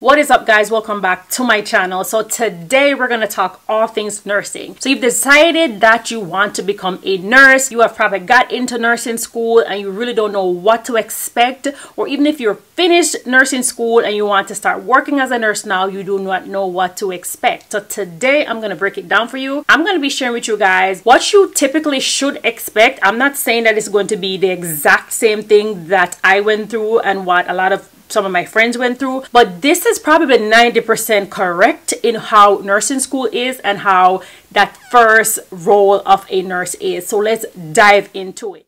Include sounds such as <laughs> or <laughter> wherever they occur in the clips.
What is up guys? Welcome back to my channel. So today we're going to talk all things nursing. So you've decided that you want to become a nurse. You have probably got into nursing school and you really don't know what to expect. Or even if you're finished nursing school and you want to start working as a nurse now, you do not know what to expect. So today I'm going to break it down for you. I'm going to be sharing with you guys what you typically should expect. I'm not saying that it's going to be the exact same thing that I went through and what a lot of some of my friends went through but this is probably 90% correct in how nursing school is and how that first role of a nurse is. So let's dive into it.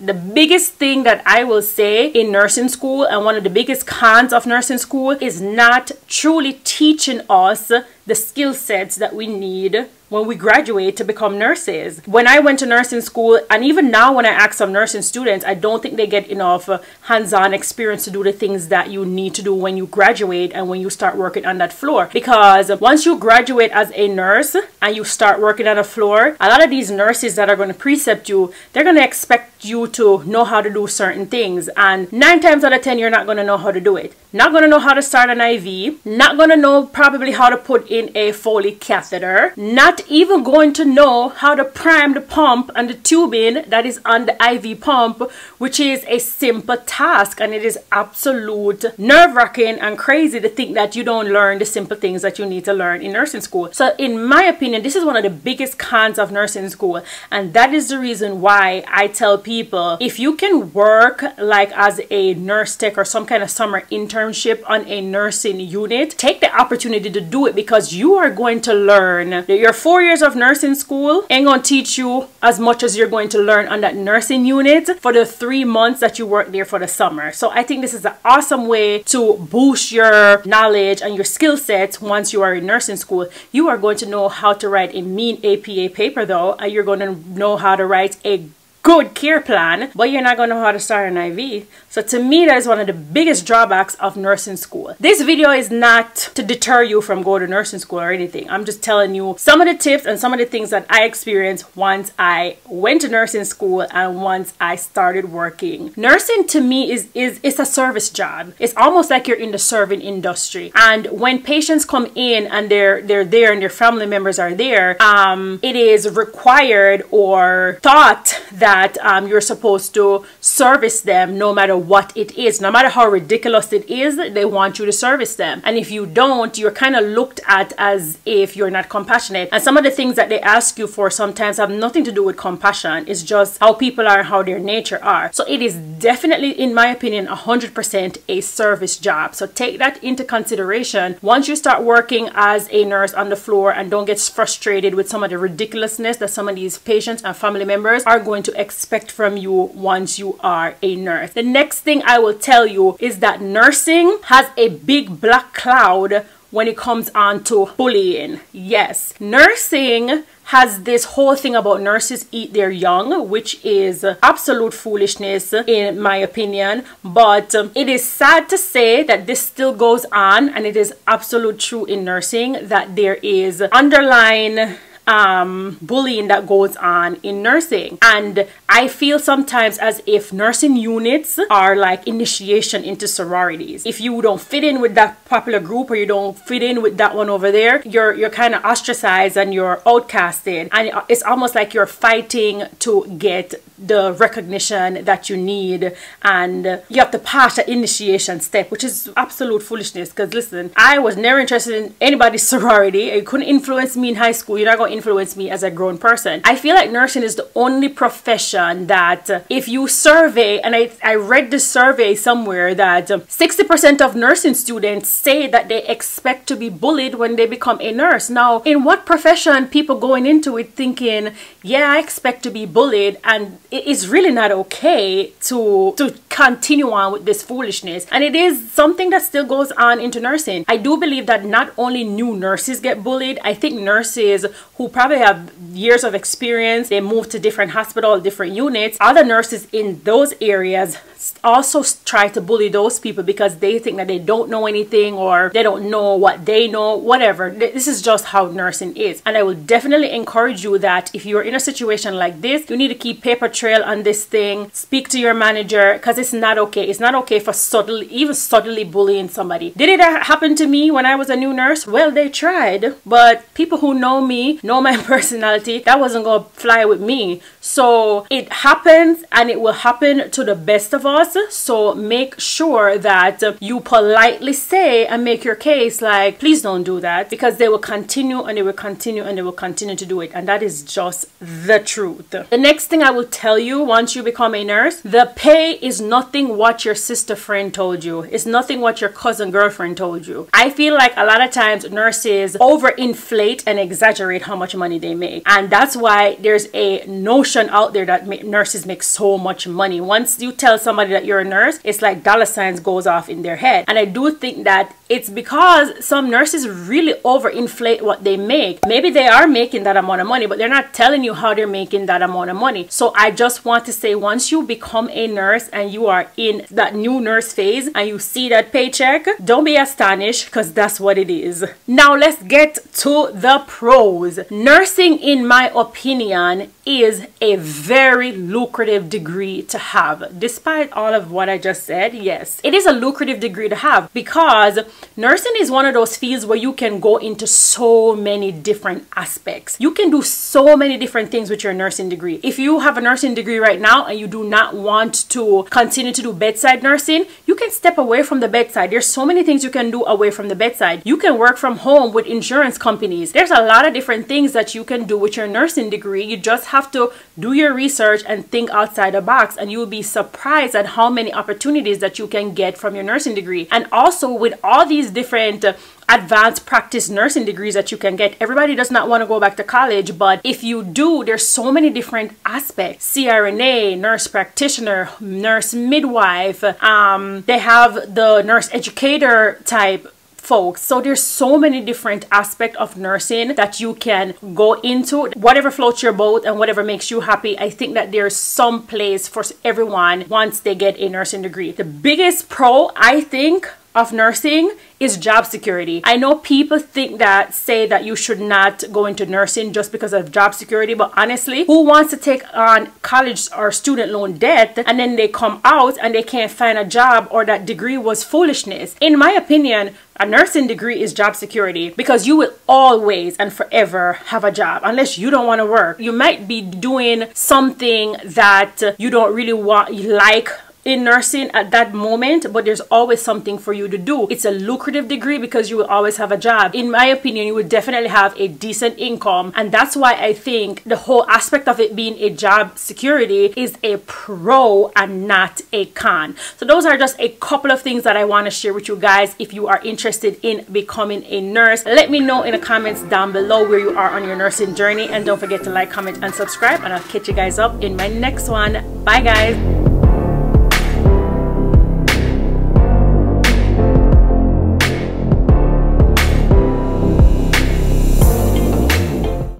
The biggest thing that I will say in nursing school and one of the biggest cons of nursing school is not truly teaching us the skill sets that we need when we graduate to become nurses. When I went to nursing school, and even now when I ask some nursing students, I don't think they get enough uh, hands-on experience to do the things that you need to do when you graduate and when you start working on that floor. Because once you graduate as a nurse and you start working on a floor, a lot of these nurses that are going to precept you, they're going to expect you to know how to do certain things. And nine times out of ten, you're not going to know how to do it. Not going to know how to start an IV. Not going to know probably how to put in a Foley catheter. Not even going to know how to prime the pump and the tubing that is on the IV pump, which is a simple task and it is absolute nerve-wracking and crazy to think that you don't learn the simple things that you need to learn in nursing school. So in my opinion, this is one of the biggest cons of nursing school and that is the reason why I tell people if you can work like as a nurse tech or some kind of summer internship on a nursing unit, take the opportunity to do it because you are going to learn your four years of nursing school ain't gonna teach you as much as you're going to learn on that nursing unit for the three months that you work there for the summer. So I think this is an awesome way to boost your knowledge and your skill sets once you are in nursing school. You are going to know how to write a mean APA paper though, and you're going to know how to write a good care plan, but you're not going to know how to start an IV. So to me, that is one of the biggest drawbacks of nursing school. This video is not to deter you from going to nursing school or anything. I'm just telling you some of the tips and some of the things that I experienced once I went to nursing school and once I started working. Nursing to me is, is it's a service job. It's almost like you're in the serving industry. And when patients come in and they're they're there and their family members are there, um, it is required or thought that that um, you're supposed to service them no matter what it is. No matter how ridiculous it is, they want you to service them. And if you don't, you're kind of looked at as if you're not compassionate. And some of the things that they ask you for sometimes have nothing to do with compassion. It's just how people are, how their nature are. So it is definitely, in my opinion, 100% a service job. So take that into consideration. Once you start working as a nurse on the floor and don't get frustrated with some of the ridiculousness that some of these patients and family members are going to expect from you once you are a nurse. The next thing I will tell you is that nursing has a big black cloud when it comes on to bullying. Yes, nursing has this whole thing about nurses eat their young, which is absolute foolishness in my opinion. But um, it is sad to say that this still goes on and it is absolute true in nursing that there is underlying um, bullying that goes on in nursing. And I feel sometimes as if nursing units are like initiation into sororities. If you don't fit in with that popular group or you don't fit in with that one over there, you're you're kind of ostracized and you're outcasted. And it's almost like you're fighting to get the recognition that you need and you have to pass the initiation step which is absolute foolishness because listen i was never interested in anybody's <laughs> sorority it couldn't influence me in high school you're not going to influence me as a grown person. I feel like nursing is the only profession that uh, if you survey and i, I read the survey somewhere that um, 60% of nursing students say that they expect to be bullied when they become a nurse. Now in what profession people going into it thinking yeah i expect to be bullied and it is really not okay to to continue on with this foolishness. And it is something that still goes on into nursing. I do believe that not only new nurses get bullied i think nurses who probably have years of experience they move to different hospital different units. Other nurses in those areas also try to bully those people because they think that they don't know anything or they don't know what they know, whatever. This is just how nursing is. And I will definitely encourage you that if you're in a situation like this, you need to keep paper trail on this thing, speak to your manager because it's not okay. It's not okay for subtly, even subtly bullying somebody. Did it uh, happen to me when I was a new nurse? Well, they tried, but people who know me, know my <laughs> personality, that wasn't to fly with me. So it happens and it will happen to the best of us. So make sure that you politely say and make your case like, please don't do that because they will continue and they will continue and they will continue to do it. And that is just the truth. The next thing I will tell you once you become a nurse, the pay is nothing what your sister friend told you. It's nothing what your cousin girlfriend told you. I feel like a lot of times nurses overinflate and exaggerate how much money they make. And that's why there's a notion out there that nurses make so much money. Once you tell somebody that you're a nurse, it's like dollar signs goes off in their head. And I do think that it's because some nurses really overinflate what they make. Maybe they are making that amount of money, but they're not telling you how they're making that amount of money. So I just want to say once you become a nurse and you are in that new nurse phase and you see that paycheck, don't be astonished because that's what it is. Now let's get to the pros. Nursing, in my opinion, is a very lucrative degree to have. Despite all of what I just said, yes, it is a lucrative degree to have because nursing is one of those fields where you can go into so many different aspects. You can do so many different things with your nursing degree. If you have a nursing degree right now and you do not want to continue to do bedside nursing, you can step away from the bedside. There's so many things you can do away from the bedside. You can work from home with insurance companies. There's a lot of different things that you can do with your nursing degree. You just have to do your research and think outside the box and you will be surprised at how many opportunities that you can get from your nursing degree. And also with all these different uh, advanced practice nursing degrees that you can get. Everybody does not want to go back to college, but if you do, there's so many different aspects. CRNA, nurse practitioner, nurse midwife, um, they have the nurse educator type folks. So there's so many different aspects of nursing that you can go into. Whatever floats your boat and whatever makes you happy, I think that there's some place for everyone once they get a nursing degree. The biggest pro, I think, of nursing is job security. I know people think that say that you should not go into nursing just because of job security, but honestly, who wants to take on college or student loan debt and then they come out and they can't find a job or that degree was foolishness? In my opinion, a nursing degree is job security because you will always and forever have a job unless you don't want to work. You might be doing something that you don't really want like in nursing at that moment, but there's always something for you to do. It's a lucrative degree because you will always have a job. In my opinion, you would definitely have a decent income. And that's why I think the whole aspect of it being a job security is a pro and not a con. So those are just a couple of things that I want to share with you guys. If you are interested in becoming a nurse, let me know in the comments down below where you are on your nursing journey. And don't forget to like, comment, and subscribe. And I'll catch you guys up in my next one. Bye guys.